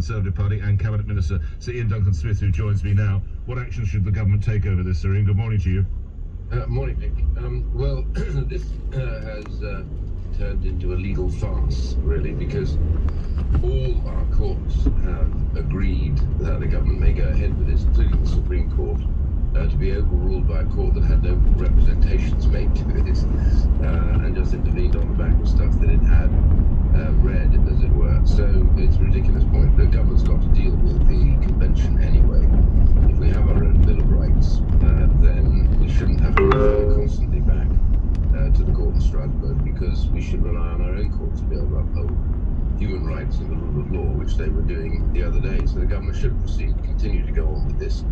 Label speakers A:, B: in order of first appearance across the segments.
A: Conservative Party and Cabinet Minister Sir Ian Duncan Smith, who joins me now. What action should the government take over this, Sir Ian? Good morning to you.
B: Uh, morning, Nick. Um, well, this uh, has uh, turned into a legal farce, really, because all our courts have agreed that the government may go ahead with this, including the Supreme Court, uh, to be overruled by a court that had no representations made to it uh, and just intervened on the back of stuff that it had uh, read, as it were. So it's a ridiculous point. The government's got to deal with the convention anyway. If we have our own Bill of Rights, uh, then we shouldn't have to refer constantly back uh, to the court in Strasbourg because we should rely on our own courts to be able to uphold human rights and the rule of law, which they were doing the other day. So the government should proceed, continue to go on with this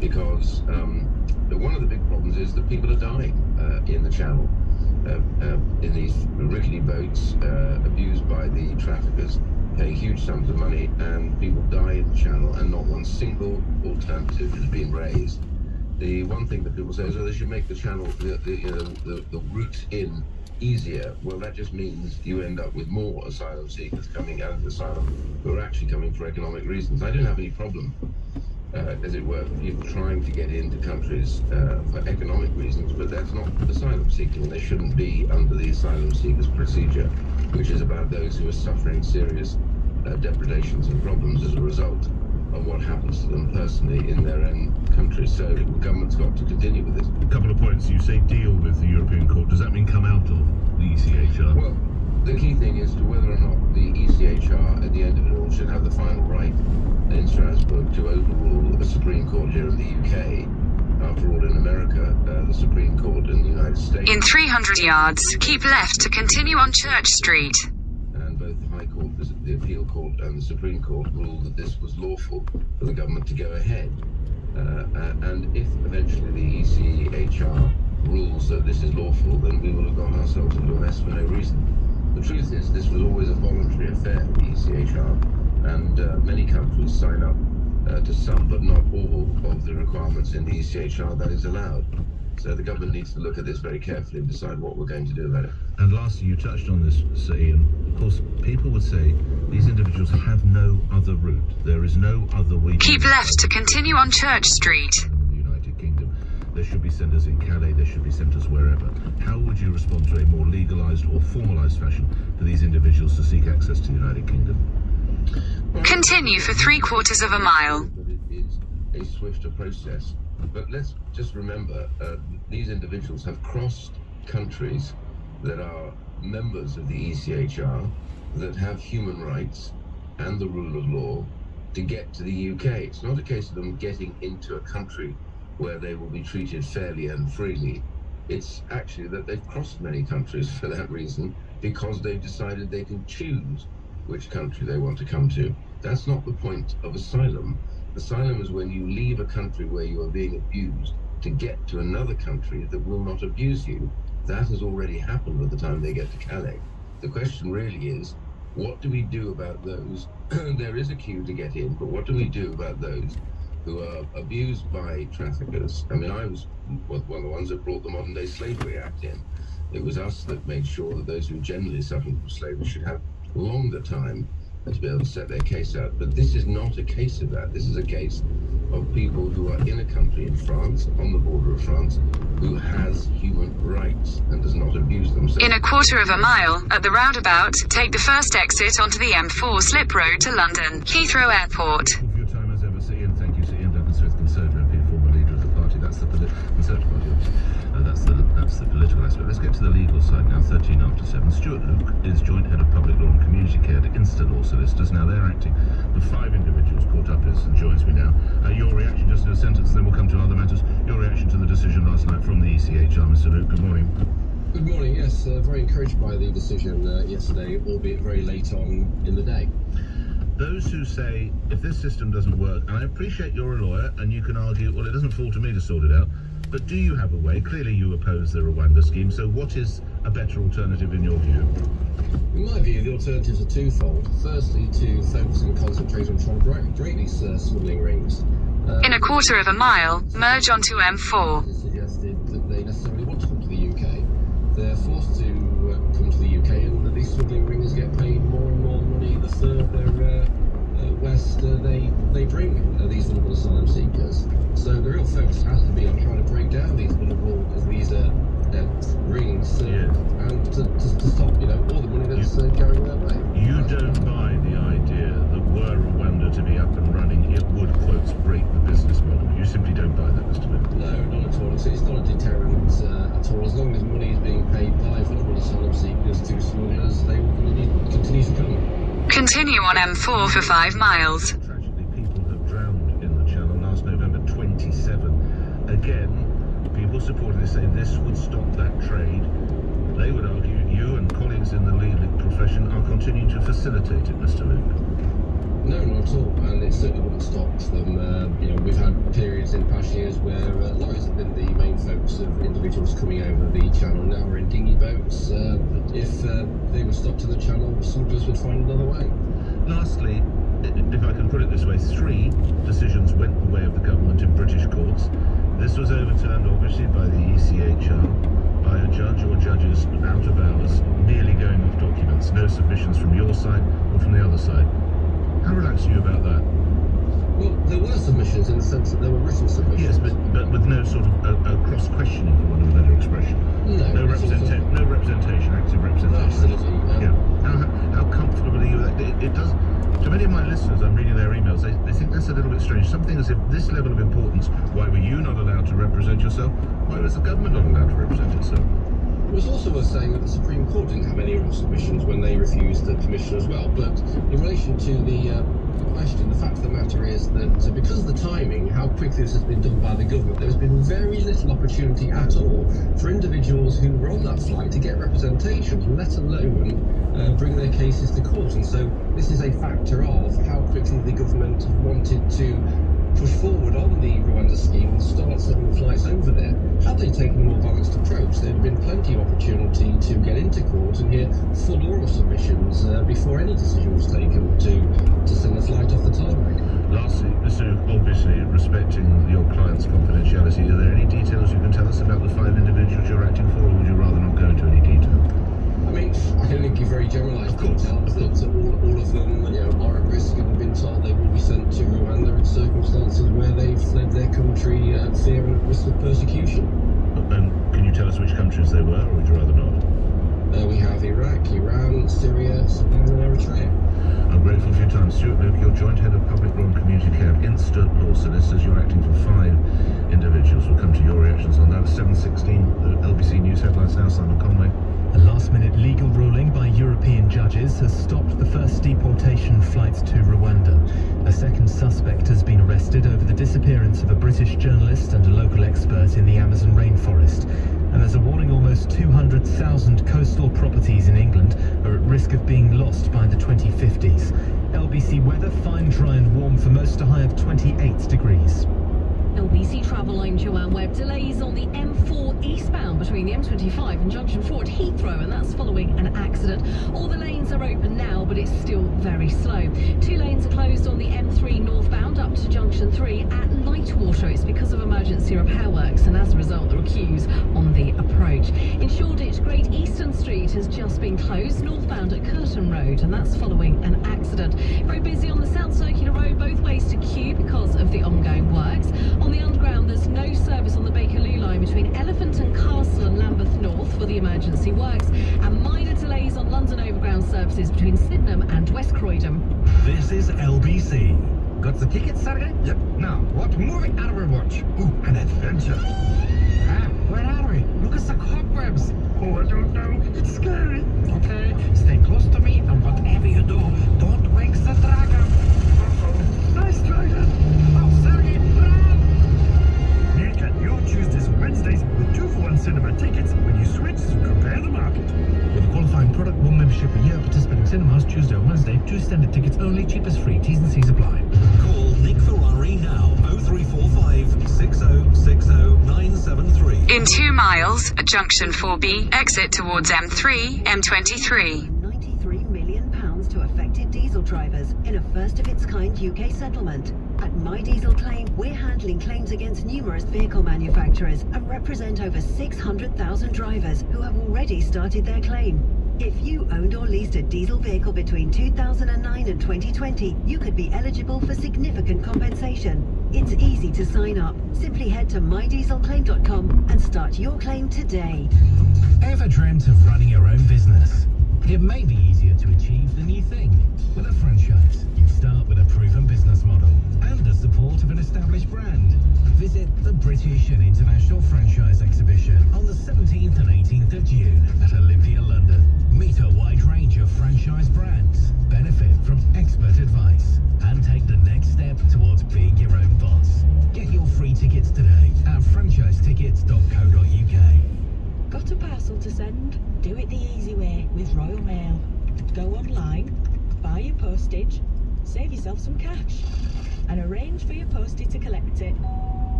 B: because um, one of the big problems is that people are dying uh, in the channel. Uh, uh, in these rickety boats, uh, abused by the traffickers, paying huge sums of money, and people die in the channel, and not one single alternative has been raised. The one thing that people say is, oh, they should make the channel, the, the, you know, the, the route in easier. Well, that just means you end up with more asylum seekers coming out of asylum who are actually coming for economic reasons. I don't have any problem uh, as it were, for people trying to get into countries uh, for economic reasons, but that's not asylum seeking. They shouldn't be under the asylum seekers procedure, which is about those who are suffering serious uh, depredations and problems as a result of what happens to them personally in their own country. So the government's got to continue with this.
A: A couple of points. You say deal with the European Court. Does that mean come out of the ECHR?
B: Well, the key thing is to whether or not the ECHR, at the end of it all, should have the final right in Strasbourg to overrule the Supreme Court here in the UK. After all, in America, uh, the Supreme Court in the United States.
C: In 300 yards, keep left to continue on Church Street.
B: and both the High Court, the, the Appeal Court, and the Supreme Court ruled that this was lawful for the government to go ahead. Uh, uh, and if eventually the ECHR rules that this is lawful, then we will have got ourselves into a mess for no reason. The truth is, this was always a voluntary affair, the ECHR, and uh, many countries sign up uh, to some, but not all, of the requirements in the E ECHR that is allowed. So the government needs to look at this very carefully and decide what we're going to do about it.
A: And lastly, you touched on this, Sir Ian. Of course, people would say these individuals have no other route. There is no other way.
C: Keep left to continue on Church Street.
A: Should be centres in Calais. There should be centres wherever. How would you respond to a more legalised or formalised fashion for these individuals to seek access to the United Kingdom?
C: Continue for three quarters of a mile.
B: But it is a swifter process. But let's just remember, uh, these individuals have crossed countries that are members of the ECHR, that have human rights and the rule of law to get to the UK. It's not a case of them getting into a country where they will be treated fairly and freely. It's actually that they've crossed many countries for that reason because they've decided they can choose which country they want to come to. That's not the point of asylum. Asylum is when you leave a country where you are being abused to get to another country that will not abuse you. That has already happened by the time they get to Calais. The question really is, what do we do about those? there is a queue to get in, but what do we do about those who are abused by traffickers? I mean, I was one of the ones that brought the Modern Day Slavery Act in. It was us that made sure that those who generally suffered from slavery should have longer time to be able to set their case out. But this is not a case of that. This is a case of people who are in a country in France, on the border of France, who has human rights and does not abuse them.
C: In a quarter of a mile, at the roundabout, take the first exit onto the M4 slip road to London, Heathrow Airport.
A: Thank you for your time as ever, Sir Ian. Thank you, Sir Ian Duncan Smith, Conservative MP, former leader That's the. Uh, that's the that's the political aspect. Let's get to the legal side now. 13 after 7. Stuart Luke is joint head of public law and community care at Insta Law Solicitors. Now they're acting for five individuals caught up as and joins me now. Uh, your reaction, just in a sentence, then we'll come to other matters. Your reaction to the decision last night from the ECHR, Mr. Luke. Good morning.
D: Good morning. Yes, uh, very encouraged by the decision uh, yesterday, albeit very late on in the day.
A: Those who say if this system doesn't work, and I appreciate you're a lawyer and you can argue, well, it doesn't fall to me to sort it out, but do you have a way? Clearly, you oppose the Rwanda scheme, so what is a better alternative in your view?
D: In my view, the alternatives are twofold. Firstly, to focus and concentrate on trying to break, break these uh, smuggling rings. Uh,
C: In a quarter of a mile, merge onto M4.
D: It suggested that they necessarily want to come to the UK. They're forced to uh, come to the UK, and these smuggling rings get paid more and more money the further uh, uh, west uh, they they bring uh, these vulnerable asylum seekers. So the real focus has to be on trying to break down these vulnerable these rings
A: Yes.
D: and to, to, to stop you know all the money that's uh, going their way.
A: You don't buy the idea that were Rwanda to be up and running, it would, quotes, break the business model. You simply don't buy that, Mr. Luke.
D: No, not at all. It's, it's not a deterrent uh, at all. As long as money is being paid by vulnerable asylum seekers to smugglers, they will continue, continue to come.
C: Continue on M4 for 5 miles.
A: Tragically, people have drowned in the channel. Last November, 27. Again, people supporting this say this would stop that trade. They would argue you and colleagues in the legal profession are continuing to facilitate it, Mr. Luke.
D: No, not at all, and it certainly wouldn't stop them. Uh, you know, we've had periods in past years where uh, lorries have been the main focus of individuals coming over the channel. Now we're in dinghy boats. Uh, if uh, they were stopped in the channel, soldiers would find another way.
A: Lastly, if I can put it this way, three decisions went the way of the government in British courts. This was overturned, obviously, by the ECHR, by a judge or judges out of hours, merely going off documents, no submissions from your side or from the other side. How relaxed are you about that?
D: Well, there were submissions in the sense that there were written submissions.
A: Yes, but, but with no sort of uh, uh, cross-questioning, for want of a better expression.
D: no,
A: No,
D: it's also-
A: representa- no representation, active representation.
D: Absolutely, um,
A: Yeah. How, how comfortable are you? with that? It, it does. To many of my listeners, I'm reading their emails. They, they think that's a little bit strange. Something as if this level of importance. Why were you not allowed to represent yourself? Why was the government not allowed to represent itself?
D: Was also worth saying that the Supreme Court didn't have any oral submissions when they refused the commission as well. But in relation to the, uh, the question, the fact of the matter is that because of the timing, how quickly this has been done by the government, there's been very little opportunity at all for individuals who were on that flight to get representation, let alone uh, bring their cases to court. And so this is a factor of how quickly the government wanted to push forward on the Rwanda scheme and start sending flights over there. Had they taken a more balanced approach, there'd been plenty of opportunity to get into court and hear full oral submissions uh, before any decision was taken to, to send the flight off the tarmac.
A: Lastly, so obviously respecting your client's confidentiality, are there any details you can tell us about the five individuals you're acting for, or would you rather not go into any detail?
D: I mean, I can only give very generalised
A: Of course,
D: details
A: of course.
D: that all, all of them you know, are at risk and have been told they will be sent to Rwanda in circumstances where they've fled their country uh, fear and risk of persecution.
A: And can you tell us which countries they were, or would you rather not?
D: Uh, we have Iraq, Iran, Syria, Sudan, and Eritrea.
A: I'm grateful for your time. Stuart Luke, you're joint head of public law and community care at Insta Law Solicitors. You're acting for five individuals. We'll come to your reactions on that. 7.16, the LBC News headlines now. Simon Conway.
E: A last-minute legal ruling by European judges has stopped the first deportation flights to Rwanda. A second suspect has been arrested over the disappearance of a British journalist and a local expert in the Amazon rainforest. And there's a warning almost 200,000 coastal properties in England are at risk of being lost by the 2050s. LBC weather, fine, dry and warm for most, a high of 28 degrees.
F: LBC Travel, I'm Joanne uh, Webb. Delays on the M4 eastbound between the M25 and Junction 4 at Heathrow, and that's following an accident. All the lanes are open now, but it's still very slow. Two lanes are closed on the M3 northbound up to Junction 3 at Lightwater. It's because of emergency repair works, and as a result, there are queues on the approach. In Shoreditch, Great Eastern Street has just been closed northbound at Curtain Road, and that's following an accident. Very busy on the South Circular Road both ways to Kew because of the ongoing works. On the underground, there's no service on the Bakerloo line between Elephant and Castle and Lambeth North for the emergency works, and minor delays on London Overground services between Sydenham and West Croydon.
G: This is LBC. Got the tickets, Sergey? Yep. Now, what movie are we watch? Ooh, an adventure. Ah, where are we? Look at the cobwebs. Oh, I don't know. It's scary. Okay, stay close to me, and whatever you do, cinema tickets when you switch to Compare the Market. With a qualifying product, one membership a year, participating cinemas Tuesday or Wednesday, two standard tickets only, cheapest free. T's and C's apply. Call Nick Ferrari now. 0345 6060 973.
C: In two miles, at junction 4B, exit towards M3, M23.
H: Drivers in a first of its kind UK settlement. At My Diesel Claim, we're handling claims against numerous vehicle manufacturers and represent over 600,000 drivers who have already started their claim. If you owned or leased a diesel vehicle between 2009 and 2020, you could be eligible for significant compensation. It's easy to sign up. Simply head to mydieselclaim.com and start your claim today.
G: Ever dreamt of running your own business? It may be easier to achieve than you think. With a franchise, you start with a proven business model and the support of an established brand. Visit the British and International Franchise Exhibition on the 17th and 18th of June at Olympia, London. Meet a wide range of franchise brands, benefit from expert advice, and take the next step towards being your own boss.
I: To send? Do it the easy way with Royal Mail. Go online, buy your postage, save yourself some cash, and arrange for your postie to collect it.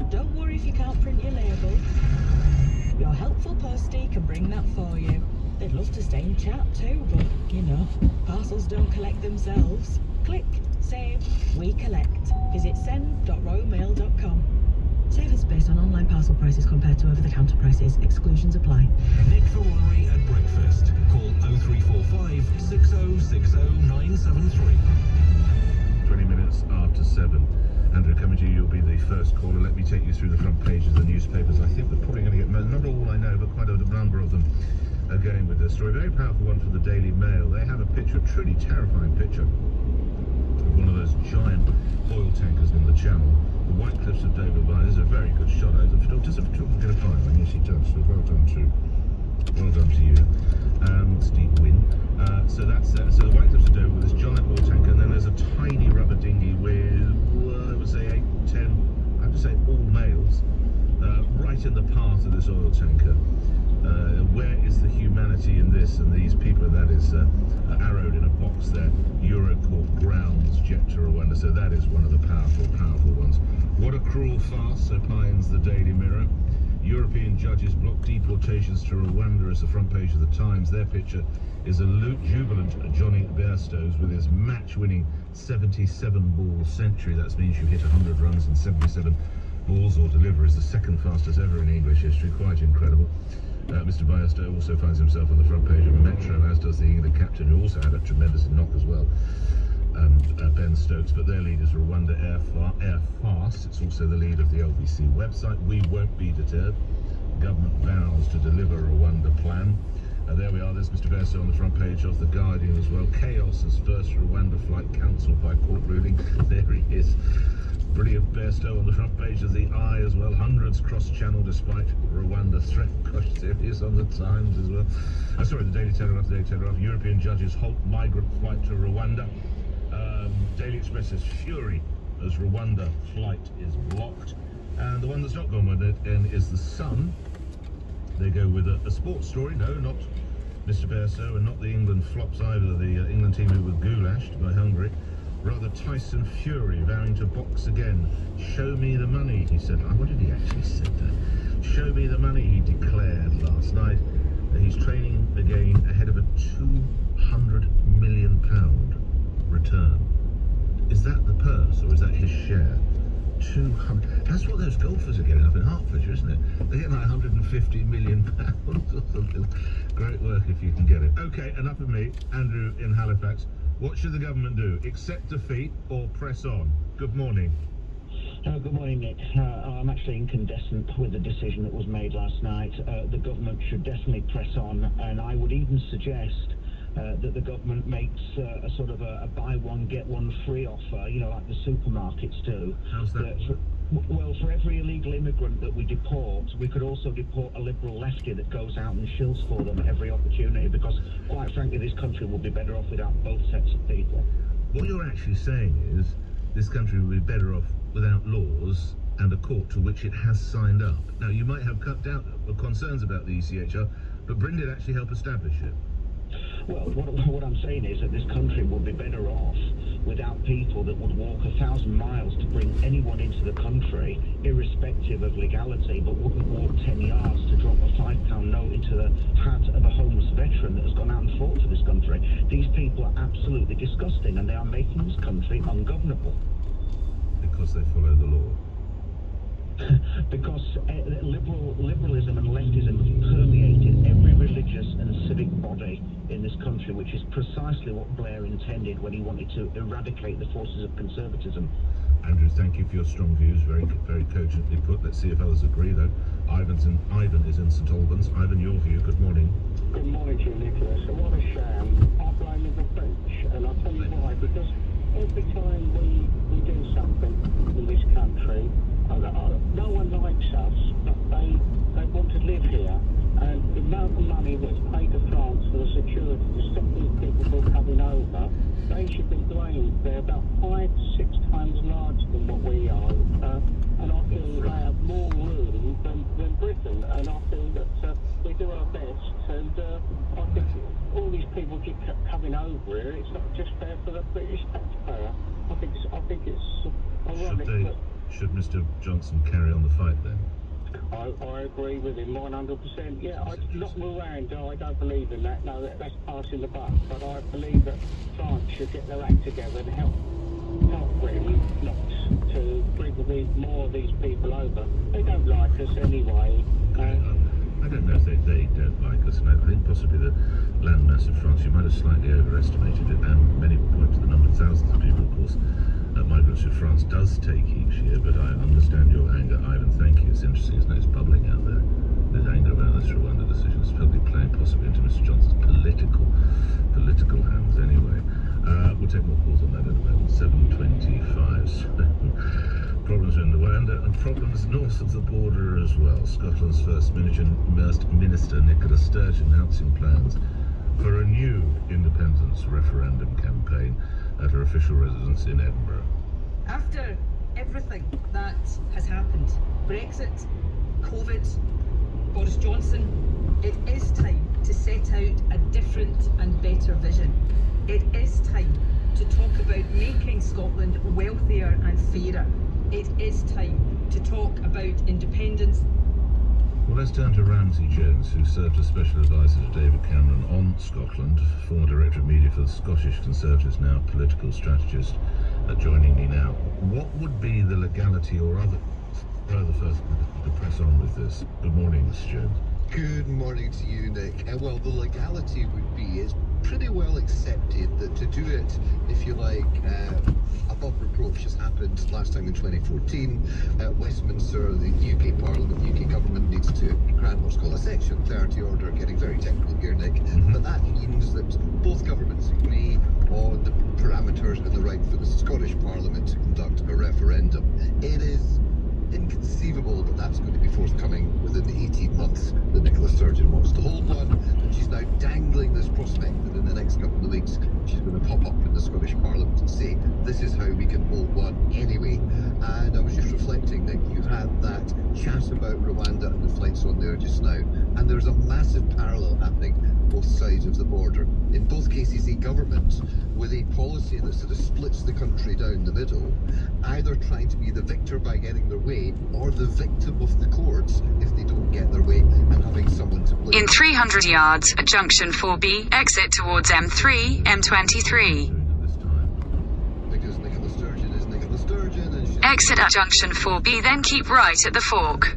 I: Don't worry if you can't print your label. Your helpful postie can bring that for you. They'd love to stay and chat too, but you know, parcels don't collect themselves. Click, save, we collect. Visit send.royalmail.com.
H: Savings based on online parcel prices compared to over-the-counter prices. Exclusions apply.
G: Nick Ferrari at breakfast. Call 0345 6060 973.
A: 20 minutes after 7. Andrew, coming to you, you'll be the first caller. Let me take you through the front pages of the newspapers. I think we're probably going to get, not all I know, but quite a number of them are going with this story. Very powerful one for the Daily Mail. They have a picture, a truly terrifying picture, of one of those giant oil tankers in the channel. The White Cliffs of Dover. Is a very good shot. Does the photographer get a fine? Yes, he does. So well done to, well done to you. Um, Steve Wynn. Uh, so that's uh, so the White Cliffs of Dover with this giant oil tanker, and then there's a tiny rubber dinghy with, I would say eight, ten, I have to say all males, uh, right in the path of this oil tanker. Uh, where is the humanity in this? And these people that is uh, arrowed in a box there. Euro court grounds jet to Rwanda. So that is one of the powerful, powerful ones. What a cruel farce, opines the Daily Mirror. European judges block deportations to Rwanda as the front page of the Times. Their picture is a jubilant Jonny Bairstow's with his match-winning 77-ball century. That means you hit 100 runs in 77 balls or deliveries, the second fastest ever in English history. Quite incredible. Uh, Mr. Bairstow also finds himself on the front page of Metro, as does the England captain, who also had a tremendous knock as well. Um, uh, Ben Stokes, but their lead is Rwanda Air, Fa- Air Fast. It's also the lead of the LBC website. We won't be deterred. Government vows to deliver a Rwanda plan. Uh, there we are. There's Mr. Bairstow on the front page of The Guardian as well. Chaos as first Rwanda flight cancelled by court ruling. There he is. Brilliant Bairstow on the front page of the i as well. Hundreds cross channel despite Rwanda threat. Gosh, serious on the Times as well. Uh, sorry, the Daily Telegraph, the Daily Telegraph. European judges halt migrant flight to Rwanda. Um, Daily Express says fury as Rwanda flight is blocked. And the one that's not gone with it in is the Sun. They go with a, a sports story. No, not Mr. Bairstow, and not the England flops either. The uh, England team who were goulashed by Hungary. Rather, Tyson Fury vowing to box again. Show me the money, he said. Ah, what did he actually say that? Show me the money, he declared last night. He's training again ahead of a 200 million pound return. Is that the purse or is that his share? 200. That's what those golfers are getting up in Hertfordshire, isn't it? They're getting like 150 million pounds or something. Great work if you can get it. Okay, enough of me. Andrew in Halifax. What should the government do? Accept defeat or press on? Good morning.
J: Uh, good morning, Nick. Uh, I'm actually incandescent with the decision that was made last night. Uh, the government should definitely press on, and I would even suggest Uh, that the government makes uh, a sort of a, a, buy one get one free offer, you know, like the supermarkets do.
A: How's that?
J: Uh, for, well, for every illegal immigrant that we deport, we could also deport a liberal lefty that goes out and shills for them at every opportunity. Because, quite frankly, this country would be better off without both sets of people.
A: What you're actually saying is this country would be better off without laws and a court to which it has signed up. Now, you might have cut down uh, concerns about the ECHR, but Britain did actually help establish it.
J: Well, what, what I'm saying is that this country would be better off without people that would walk a thousand miles to bring anyone into the country, irrespective of legality, but wouldn't walk 10 yards to drop a five pound note into the hat of a homeless veteran that has gone out and fought for this country. These people are absolutely disgusting and they are making this country ungovernable.
A: Because they follow the law.
J: because uh, liberal liberalism and leftism have permeated every religious and civic body in this country, which is precisely what Blair intended when he wanted to eradicate the forces of conservatism.
A: Andrew, thank you for your strong views. Very, very cogently put. Let's see if others agree, though. Ivan's in, Ivan is in St Albans. Ivan, your view. Good morning.
K: Good morning to you, Nicholas. And what a sham. I blame the French, and I'll tell you why. Because every time we, we do something in this country, no one likes us, but they, they want to live here. And the amount of money that's paid to France for the security to stop these people from coming over, they should be blamed. They're about five, six times larger than what we are. Uh, and I feel they have more room than, than Britain. And I feel that uh, we do our best. And uh, I think all these people keep coming over here. It's not just fair for the British taxpayer. I think it's, I think it's ironic.
A: Should Mr. Johnson carry on the fight then?
K: I, I agree with him 100%. Yeah, I, not Miranda, I don't believe in that. No, that, that's passing the buck. But I believe that France should get their act together and help help Britain not to bring more of these people over. They don't like us anyway.
A: Uh, I don't know if they, they don't like us, and I think possibly the landmass of France, you might have slightly overestimated it, and many point to the number of thousands of people, of course, who France does take each year, but I understand your anger, Ivan. Thank you. It's interesting, isn't it? It's bubbling out there. There's anger about this Rwanda decision. It's probably playing possibly into Mr. Johnson's political political hands anyway. Uh, we'll take more calls on that in a moment. 725. problems in Rwanda and problems north of the border as well. Scotland's first minister, Nicola Sturgeon, announcing plans for a new independence referendum campaign at her official residence in Edinburgh.
L: After everything that has happened, Brexit, COVID, Boris Johnson, it is time to set out a different and better vision. It is time to talk about making Scotland wealthier and fairer. It is time to talk about independence
A: well, let's turn to Ramsay Jones, who served as special advisor to David Cameron on Scotland, former director of media for the Scottish Conservatives, now political strategist, uh, joining me now. What would be the legality or other, further first to press on with this? Good morning, Mr. Jones.
M: Good morning to you, Nick. Uh, well, the legality would be is pretty well accepted that to do it, if you like, uh, above reproach has happened last time in 2014. At Westminster, the UK Parliament, the UK government needs to grant what's called a Section 30 order, getting very technical here, Nick. Mm-hmm. But that means that both governments agree on the parameters and the right for the Scottish Parliament to conduct a referendum. It is inconceivable that that's going to be forthcoming within the 18 months that Nicola Sturgeon wants to hold one. And she's now dangling this prospect that in the next couple of weeks she's going to pop up in the Scottish Parliament and say, this is how we can hold one anyway. And I was just reflecting that you had that chat about Rwanda and the flights on there just now. And there's a massive parallel happening both sides of the border. In both cases, a government with a policy that sort of splits the country down the middle, either trying to be the victor by getting their way or the victim of the courts if they don't get their way and having someone to blame.
C: In 300 yards at junction 4B, exit towards M3, M23. Exit at junction 4B, then keep right at the fork.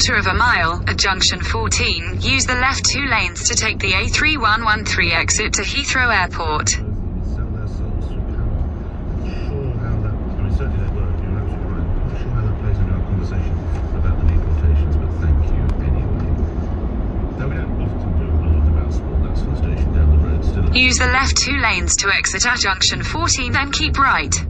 A: quarter of a mile, at junction 14, use the left two lanes to take the A3113 exit to Heathrow Airport. Use the left two lanes to exit at junction 14 then keep right.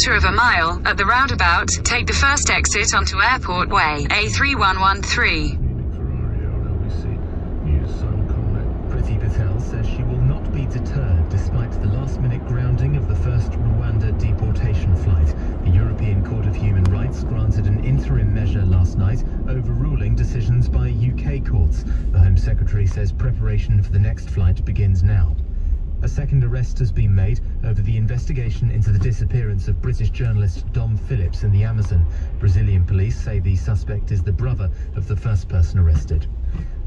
A: quarter of a mile, at the roundabout, take the first exit onto Airport Way, A3113.
E: Priti Patel says she will not be deterred despite the last-minute grounding of the first Rwanda deportation flight. The European Court of Human Rights granted an interim measure last night, overruling decisions by UK courts. The Home Secretary says preparation for the next flight begins now. A second arrest has been made over the investigation into the disappearance of British journalist Dom Phillips in the Amazon. Brazilian police say the suspect is the brother of the first person arrested.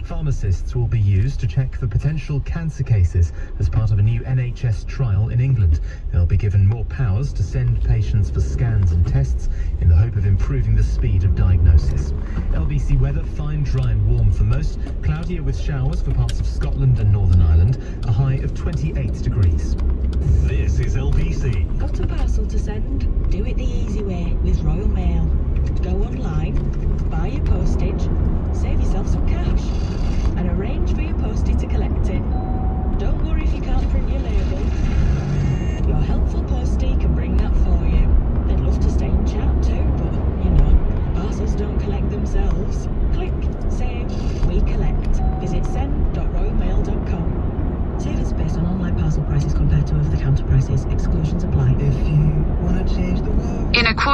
E: Pharmacists will be used to check for potential cancer cases as part of a new NHS trial in England. They'll be given more powers to send patients for scans and tests in the hope of improving the speed of diagnosis. LBC weather, fine, dry and warm for most, cloudier with showers for parts of Scotland and Northern Ireland, a high of 28 degrees.
G: This is LBC.
I: Got a parcel to send? Do it the easy way with Royal Mail.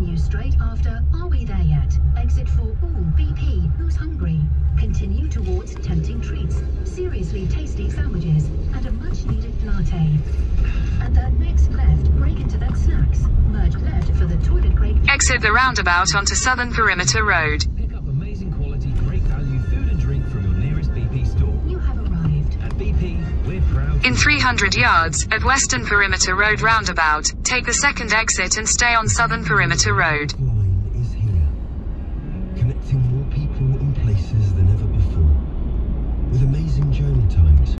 N: Continue straight after Are We There Yet? Exit for All BP Who's Hungry? Continue towards tempting treats, seriously tasty sandwiches, and a much needed latte. At that next left, break into that snacks. Merge left for the toilet break.
A: Exit
C: the roundabout onto Southern Perimeter Road. In 300 yards, at Western Perimeter Road roundabout, take the second exit and stay on Southern Perimeter Road.
O: Connecting more people and places than ever before, with amazing journeys.